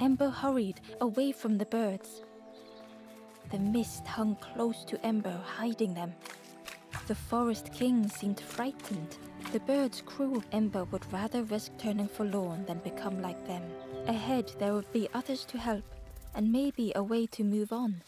Ember hurried away from the birds. The mist hung close to Ember, hiding them. The Forest King seemed frightened. The birds crew Ember would rather risk turning forlorn than become like them. Ahead, there would be others to help, and maybe a way to move on.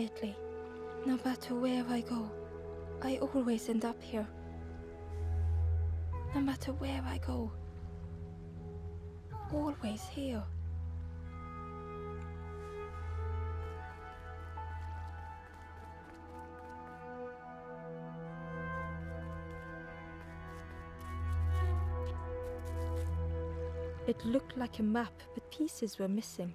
Quietly, No matter where I go, I always end up here. No matter where I go, always here. It looked like a map, but pieces were missing.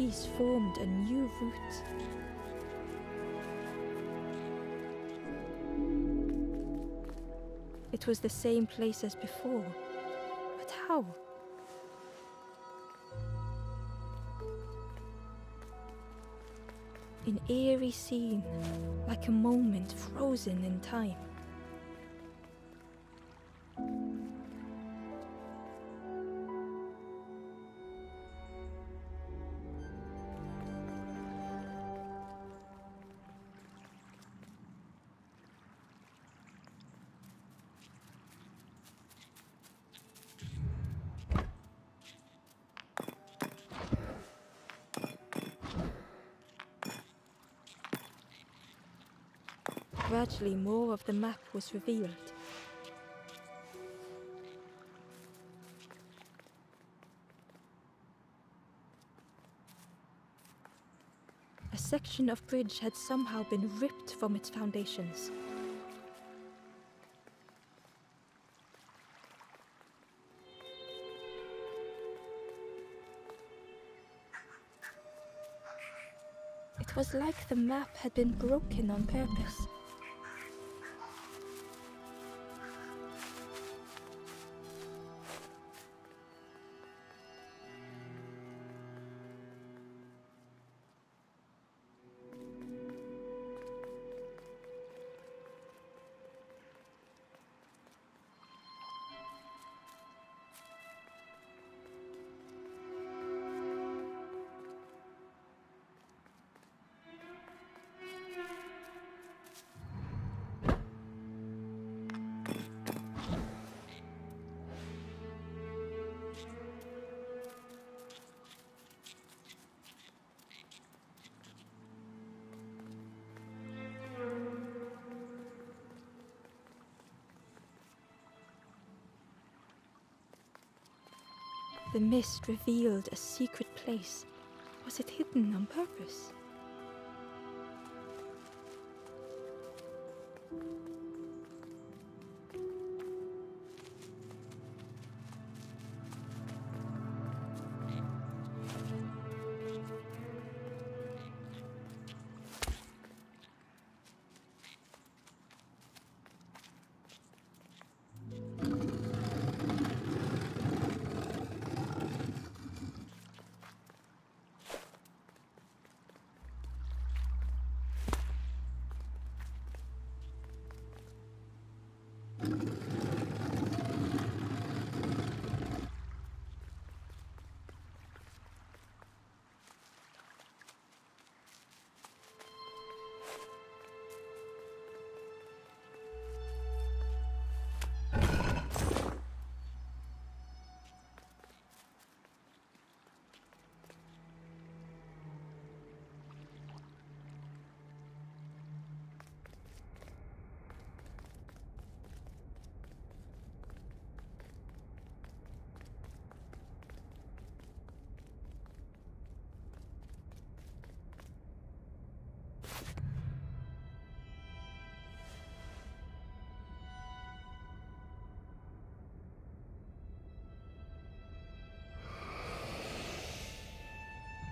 Piece formed a new route. It was the same place as before. But how? An eerie scene, like a moment frozen in time. Gradually, more of the map was revealed. A section of bridge had somehow been ripped from its foundations. It was like the map had been broken on purpose. The mist revealed a secret place. Was it hidden on purpose?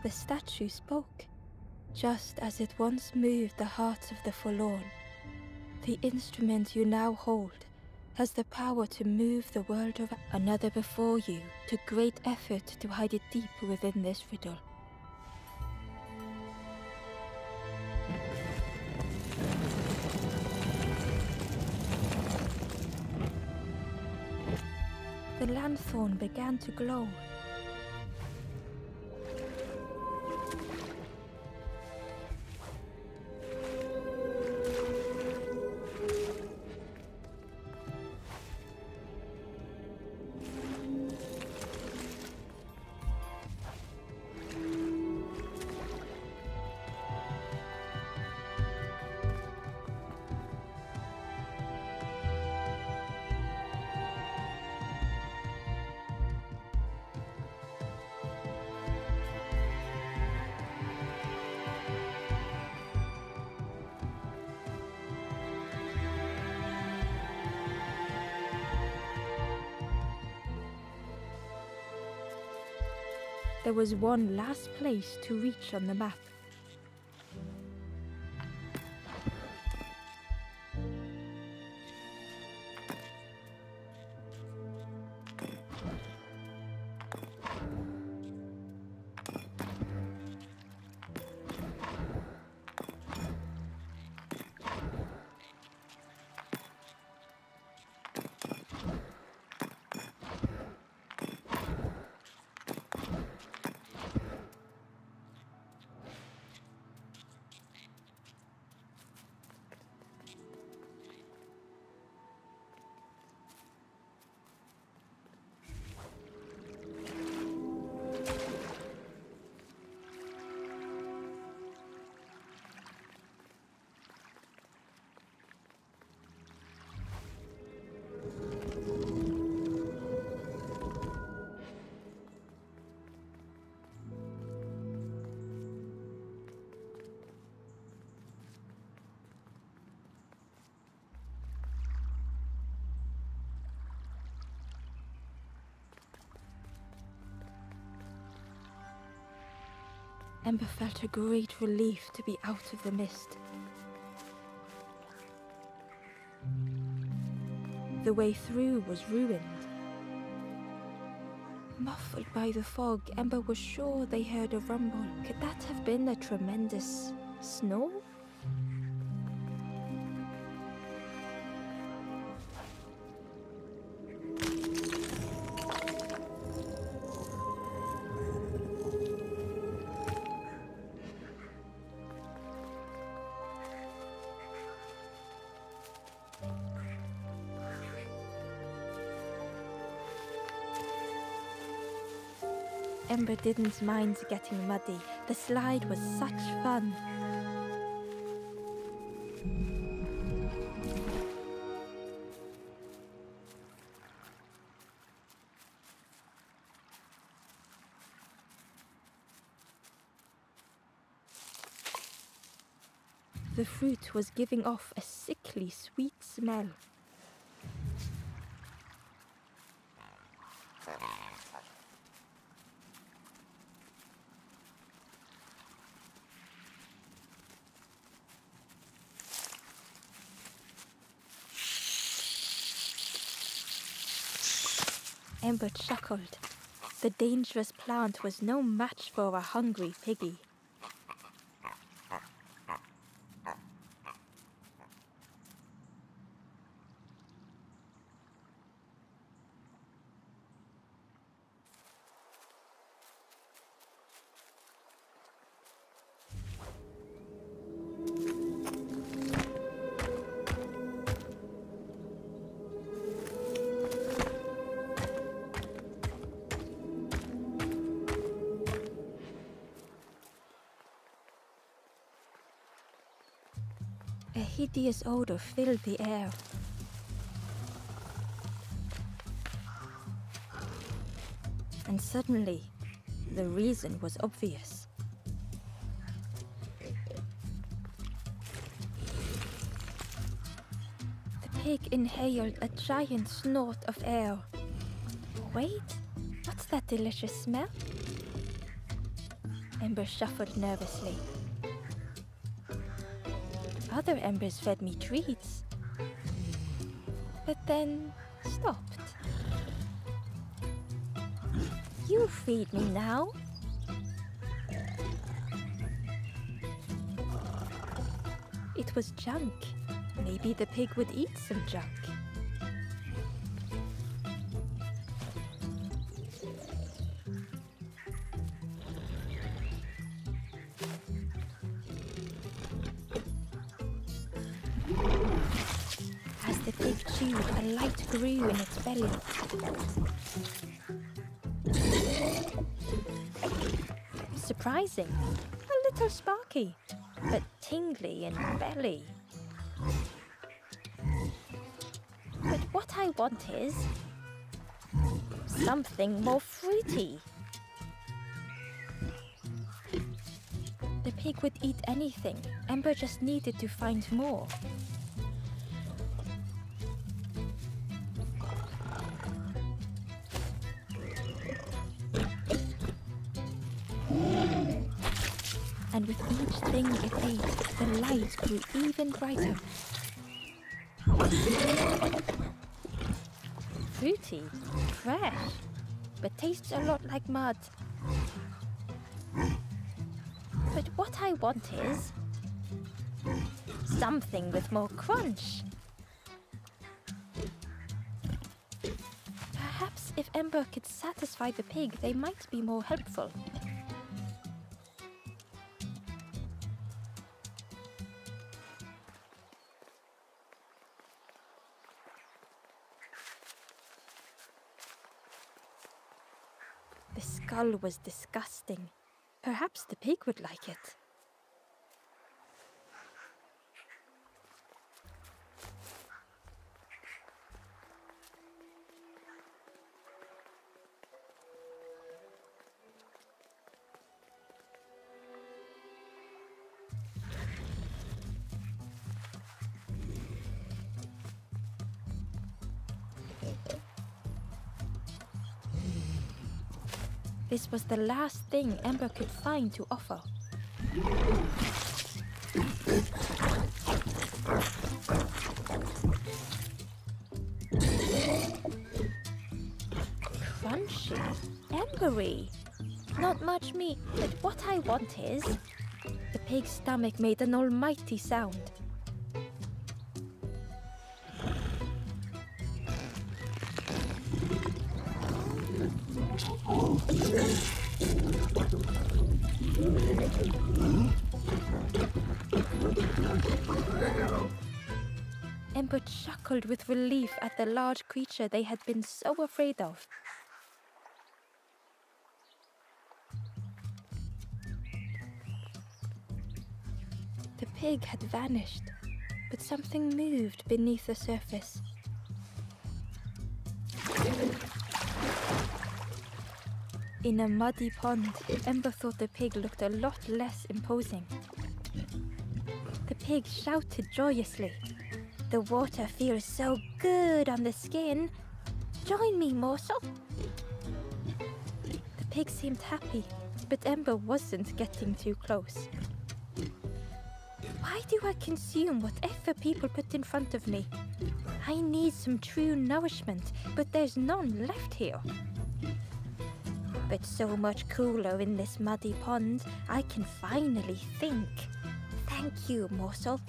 The statue spoke, just as it once moved the hearts of the forlorn. The instrument you now hold has the power to move the world of another before you to great effort to hide it deep within this riddle. The lanthorn began to glow There was one last place to reach on the map. Felt a great relief to be out of the mist. The way through was ruined. Muffled by the fog, Ember was sure they heard a rumble. Could that have been a tremendous snow? Didn't mind getting muddy. The slide was such fun. The fruit was giving off a sickly sweet smell. Ember chuckled. The dangerous plant was no match for a hungry piggy. A hideous odor filled the air. And suddenly, the reason was obvious. The pig inhaled a giant snort of air. Wait, what's that delicious smell? Ember shuffled nervously. Other embers fed me treats. but then stopped. You feed me now. It was junk. Maybe the pig would eat some junk. The pig chewed, a light grew in its belly. Surprising. A little sparky, but tingly in belly. But what I want is something more fruity. The pig would eat anything. Ember just needed to find more. It ate, the light grew even brighter. Fruity, fresh, but tastes a lot like mud. But what I want is something with more crunch. Perhaps if Ember could satisfy the pig, they might be more helpful. Skull was disgusting. Perhaps the pig would like it. This was the last thing Ember could find to offer. Crunchy, embery. Not much meat, but what I want is. The pig's stomach made an almighty sound. Chuckled with relief at the large creature they had been so afraid of. The pig had vanished, but something moved beneath the surface. In a muddy pond, Ember thought the pig looked a lot less imposing. The pig shouted joyously. The water feels so good on the skin. Join me, morsel. The pig seemed happy, but Ember wasn't getting too close. Why do I consume whatever people put in front of me? I need some true nourishment, but there's none left here. But so much cooler in this muddy pond, I can finally think. Thank you, morsel.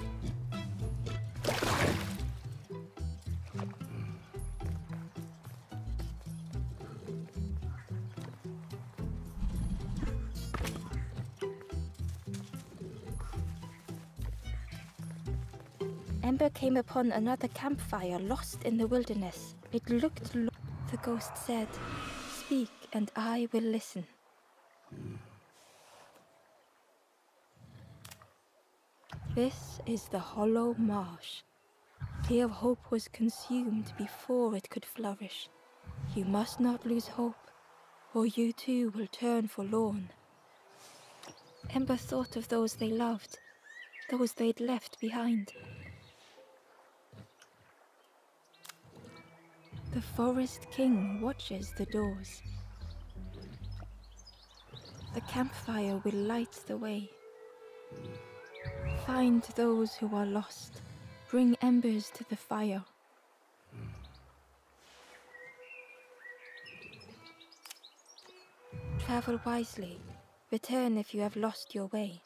Came upon another campfire lost in the wilderness. It looked lo- the ghost said, Speak and I will listen. This is the hollow marsh. Here hope was consumed before it could flourish. You must not lose hope, or you too will turn forlorn. Ember thought of those they loved, those they'd left behind. The forest king watches the doors. The campfire will light the way. Find those who are lost. Bring embers to the fire. Travel wisely. Return if you have lost your way.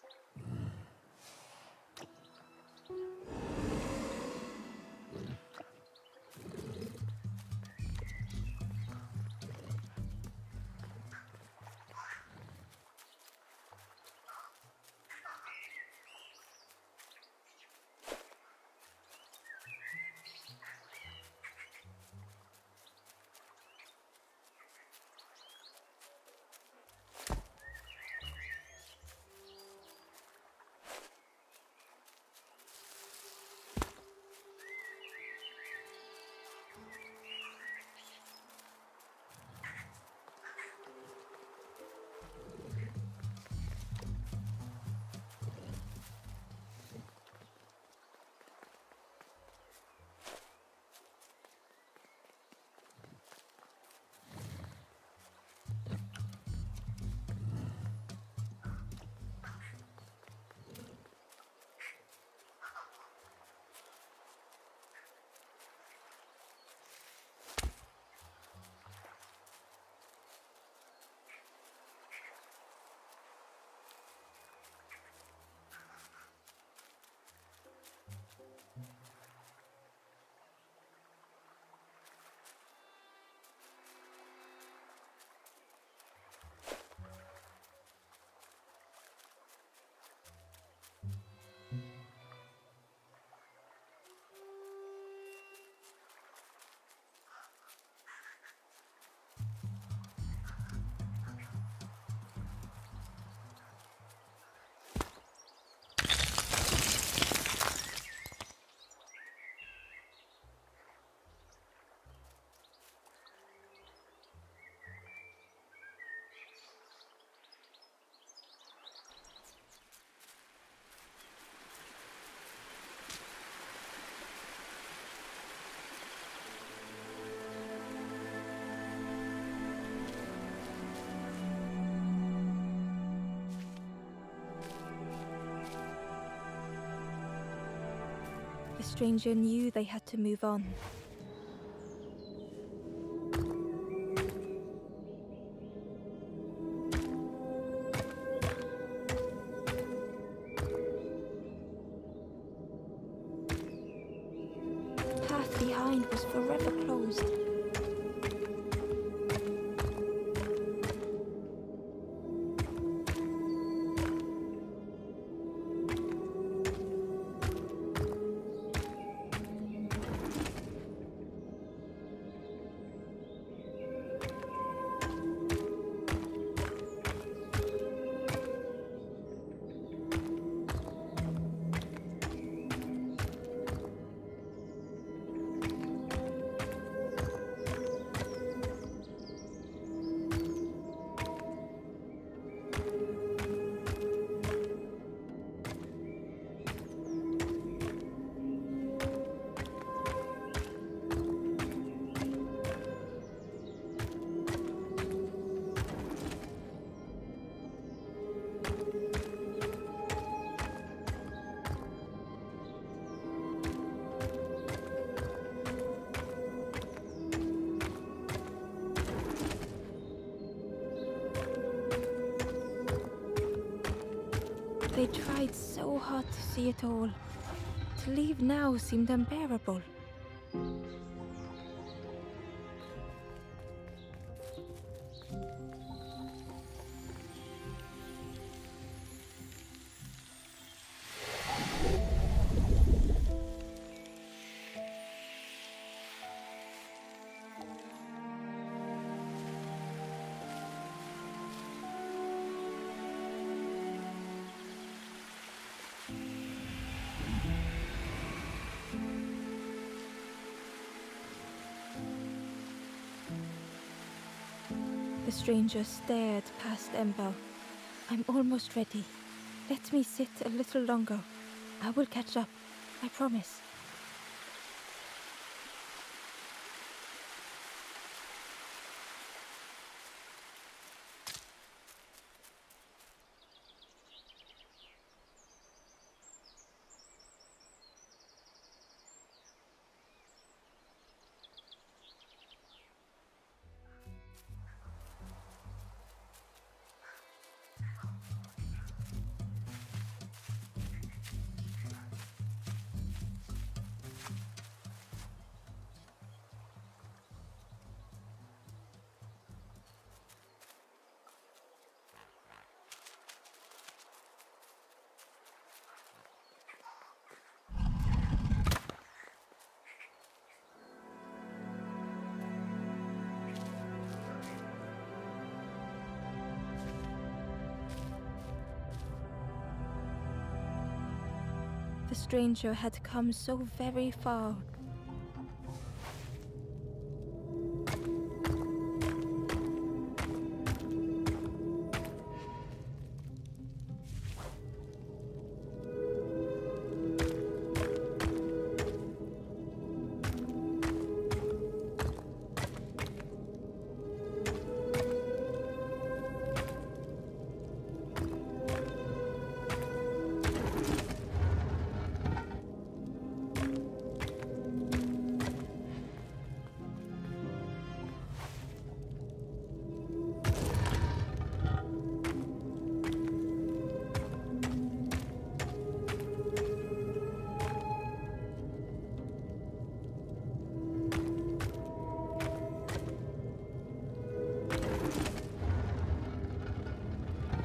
Stranger knew they had to move on. So hard to see it all. To leave now seemed unbearable. Stranger stared past Ember. I'm almost ready. Let me sit a little longer. I will catch up. I promise. Stranger had come so very far.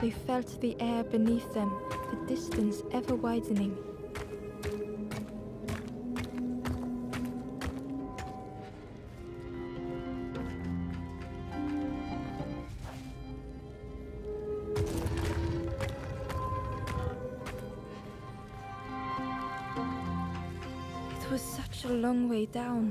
They felt the air beneath them, the distance ever widening. It was such a long way down.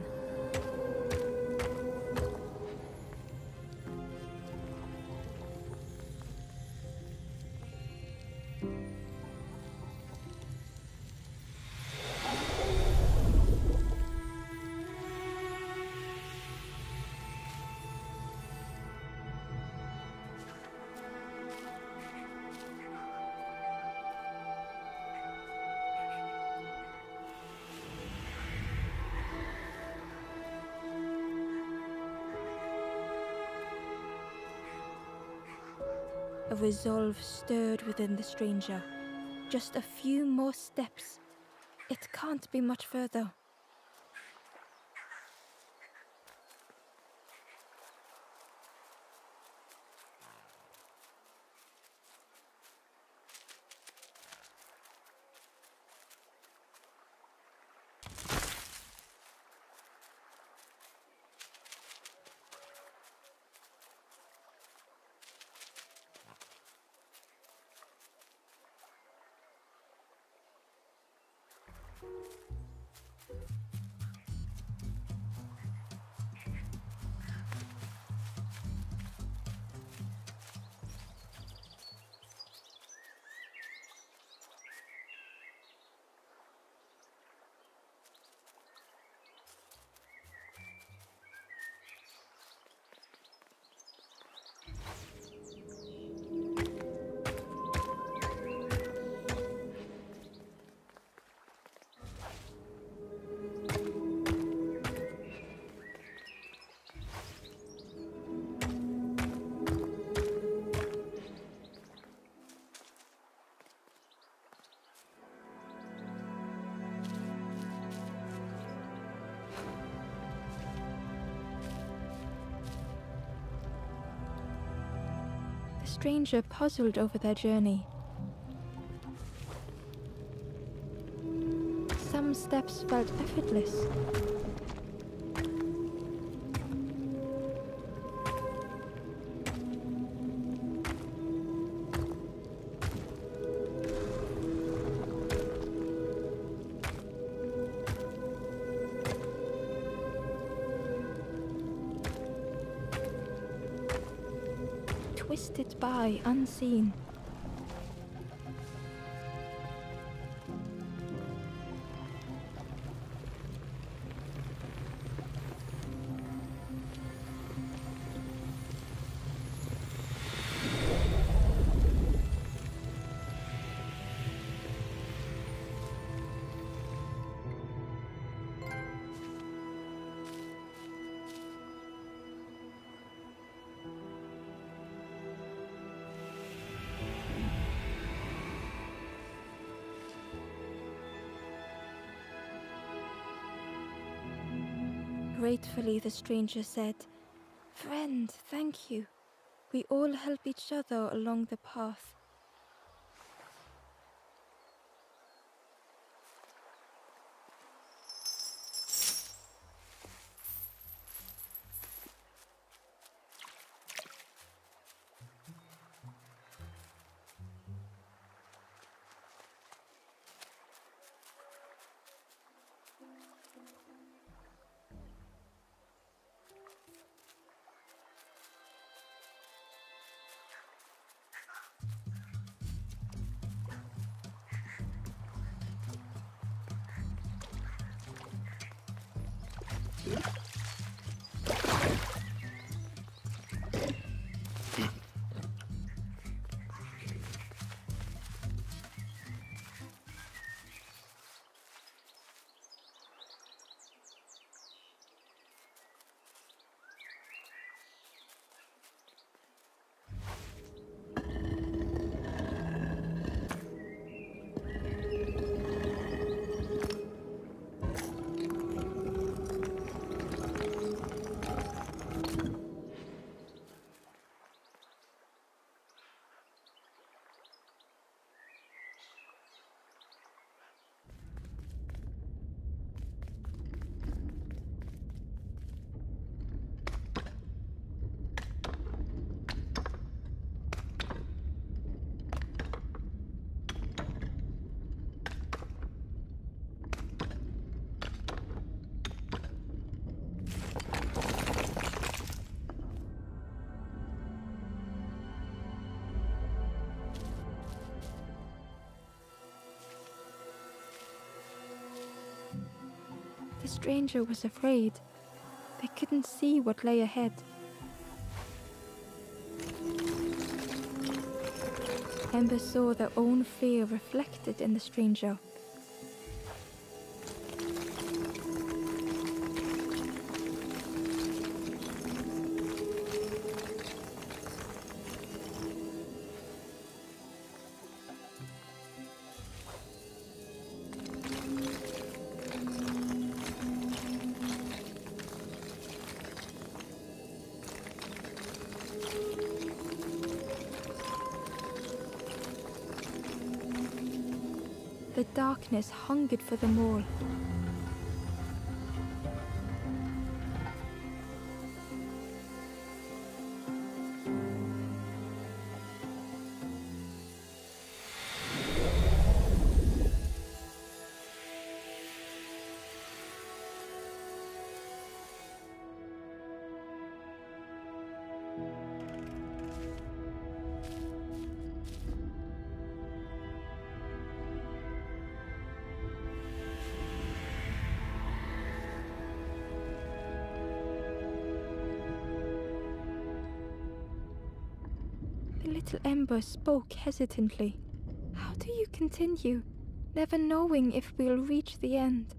Resolve stirred within the stranger. Just a few more steps. It can't be much further. The stranger puzzled over their journey. Some steps felt effortless. Twisted by unseen. Gratefully, the stranger said, Friend, thank you. We all help each other along the path. The stranger was afraid. They couldn't see what lay ahead. Ember saw their own fear reflected in the stranger. Darkness hungered for them all. Ember spoke hesitantly. How do you continue, never knowing if we'll reach the end?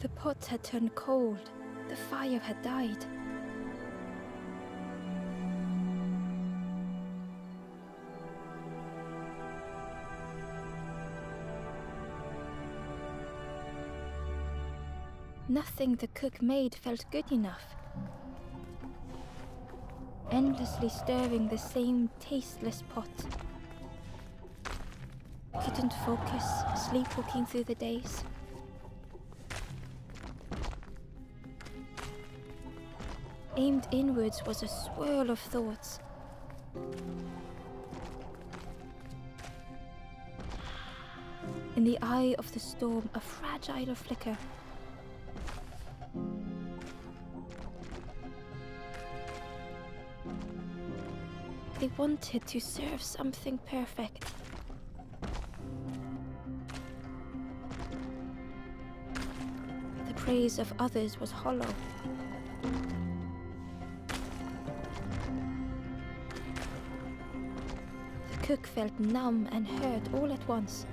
The pot had turned cold. The fire had died. Nothing the cook made felt good enough. Endlessly stirring the same tasteless pot. Couldn't focus, sleepwalking through the days. Aimed inwards was a swirl of thoughts. In the eye of the storm, a fragile flicker. They wanted to serve something perfect. The praise of others was hollow. Cook felt numb and hurt all at once.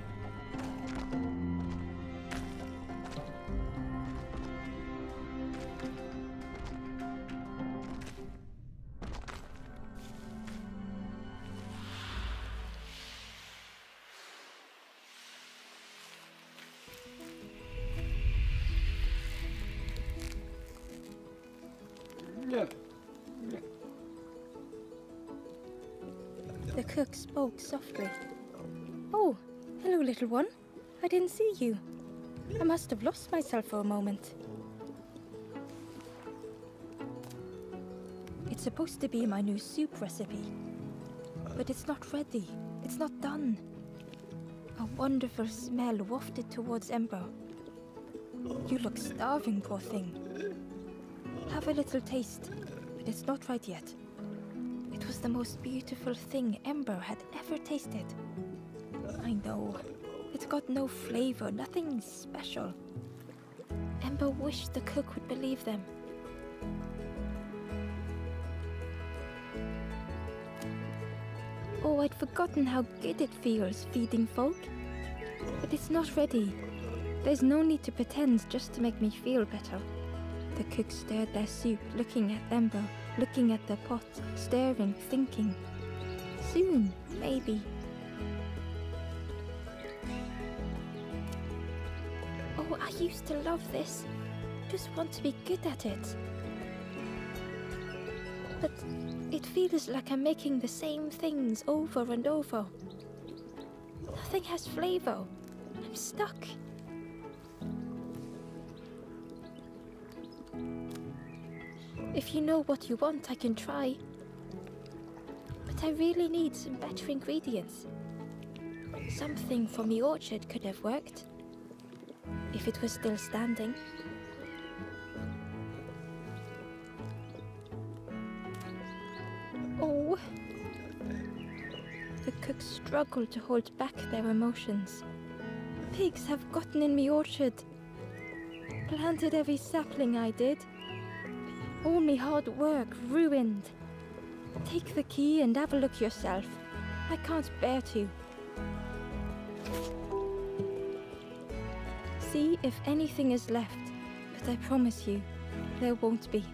Softly. Oh, hello, little one. I didn't see you. I must have lost myself for a moment. It's supposed to be my new soup recipe. But it's not ready. It's not done. A wonderful smell wafted towards Ember. You look starving, poor thing. Have a little taste, but it's not right yet. It was the most beautiful thing Ember had ever tasted. I know. It's got no flavor, nothing special. Ember wished the cook would believe them. Oh, I'd forgotten how good it feels feeding folk. But it's not ready. There's no need to pretend just to make me feel better. The cook stirred their soup, looking at Ember, looking at the pot, staring, thinking. Soon, maybe. Oh, I used to love this. Just want to be good at it. But it feels like I'm making the same things over and over. Nothing has flavor. I'm stuck. If you know what you want, I can try. I really need some better ingredients. Something from the orchard could have worked. If it was still standing. Oh. The cooks struggled to hold back their emotions. Pigs have gotten in the orchard. Planted every sapling I did. All my hard work ruined. Take the key and have a look yourself. I can't bear to. See if anything is left, but I promise you, there won't be.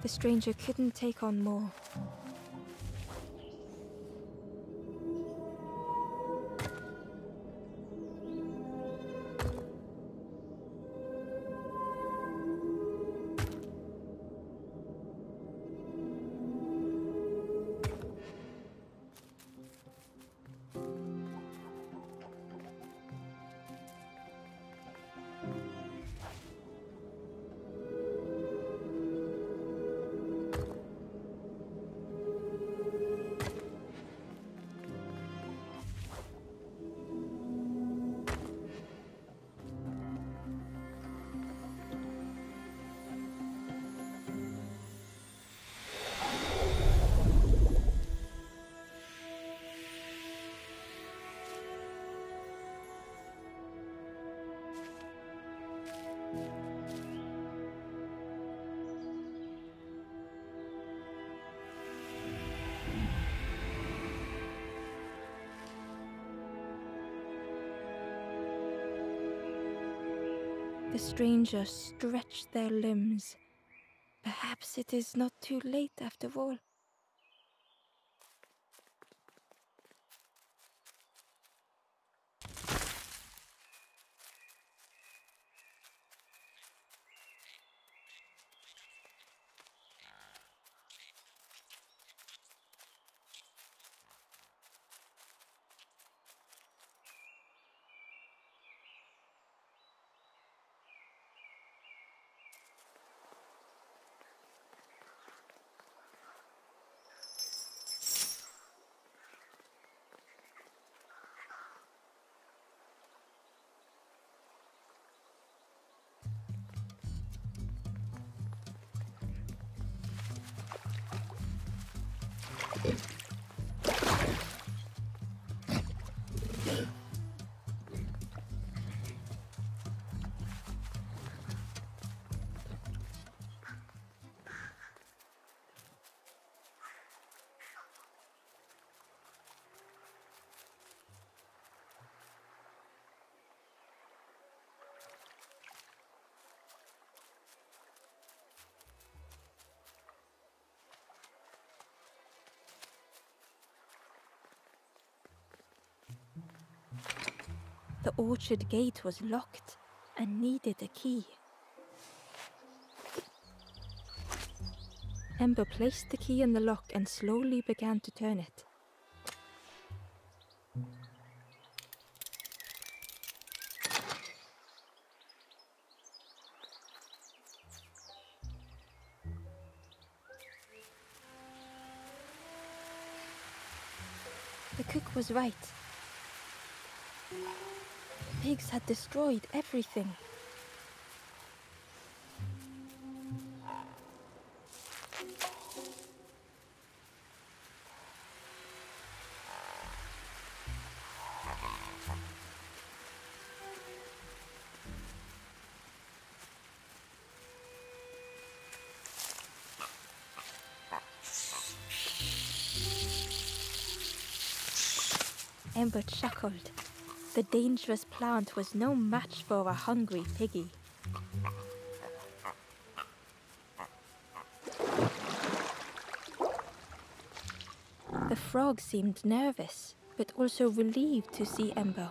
The stranger couldn't take on more. The stranger stretched their limbs. Perhaps it is not too late after all. Orchard gate was locked and needed a key. Ember placed the key in the lock and slowly began to turn it. The cook was right. Pigs had destroyed everything. Ember chuckled. The dangerous plant was no match for a hungry piggy. The frog seemed nervous, but also relieved to see Ember.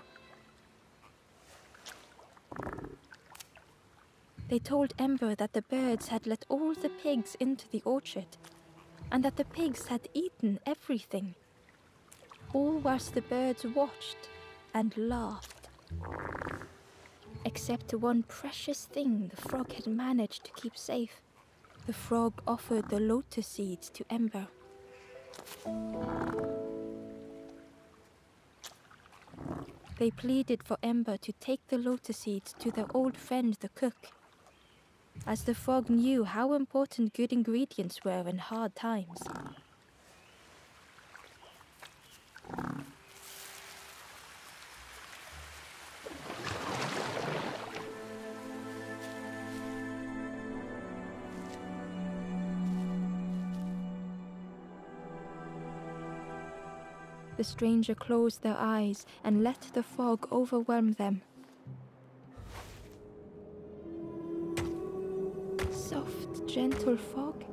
They told Ember that the birds had let all the pigs into the orchard, and that the pigs had eaten everything all whilst the birds watched and laughed. Except one precious thing the frog had managed to keep safe. The frog offered the lotus seeds to Ember. They pleaded for Ember to take the lotus seeds to their old friend the cook, as the frog knew how important good ingredients were in hard times. The stranger closed their eyes and let the fog overwhelm them. Soft, gentle fog,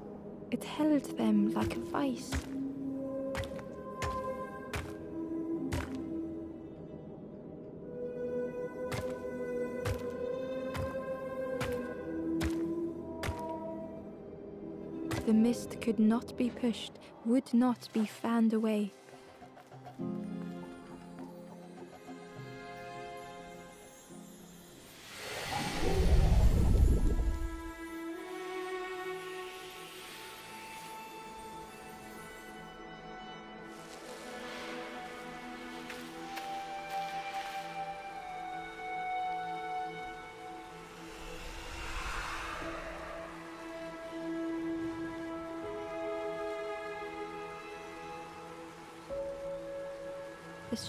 it held them like a vice. The mist could not be pushed, would not be fanned away.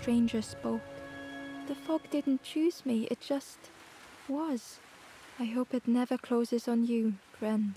Stranger spoke. The fog didn't choose me, it just was. I hope it never closes on you, friend.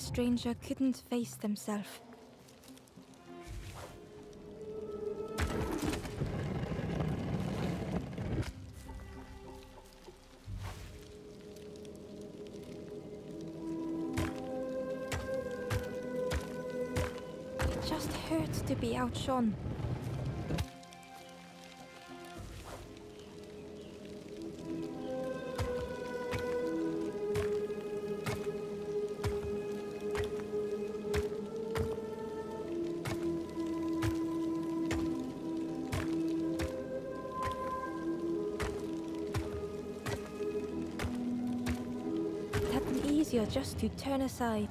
Stranger couldn't face themselves. It just hurts to be outshone. Just to turn aside.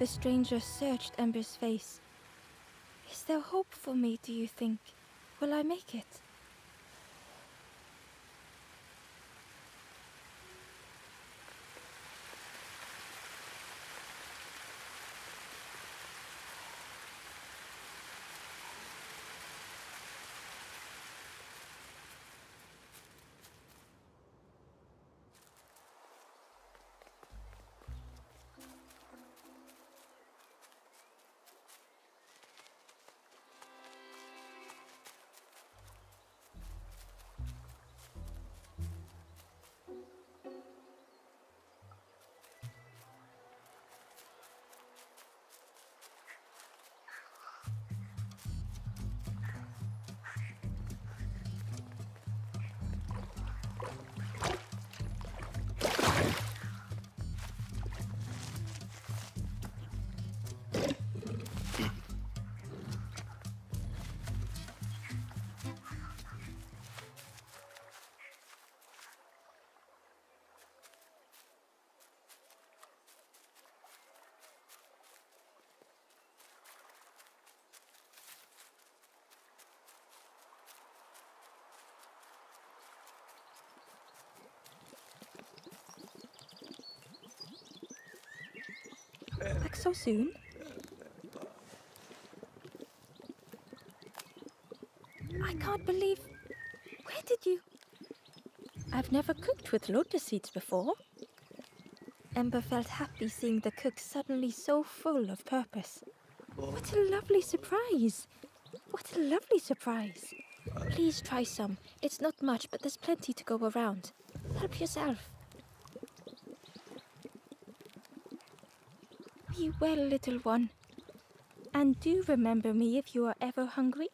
The stranger searched Ember's face. Is there hope for me, do you think? Will I make it? Back so soon? I can't believe. Where did you. I've never cooked with lotus seeds before. Ember felt happy seeing the cook suddenly so full of purpose. What a lovely surprise! What a lovely surprise! Please try some. It's not much, but there's plenty to go around. Help yourself. Be well, little one. And do remember me if you are ever hungry.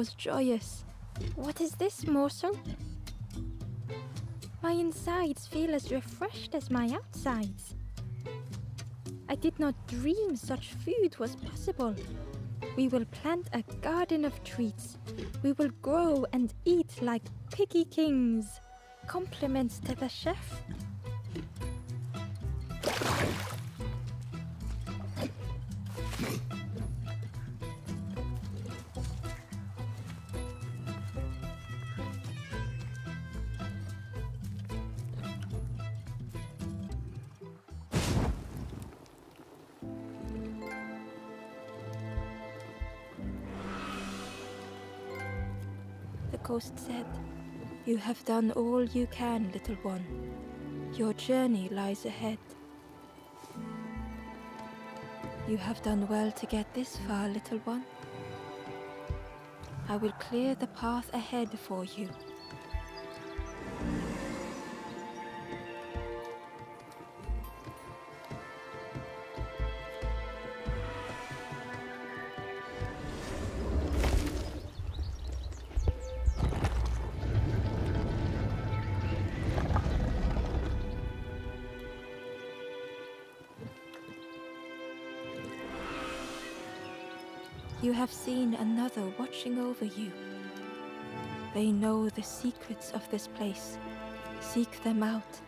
Was joyous. What is this morsel? My insides feel as refreshed as my outsides. I did not dream such food was possible. We will plant a garden of treats. We will grow and eat like piggy kings. Compliments to the chef. Have done all you can, little one. Your journey lies ahead. You have done well to get this far, little one. I will clear the path ahead for you. Have seen another watching over you. They know the secrets of this place. Seek them out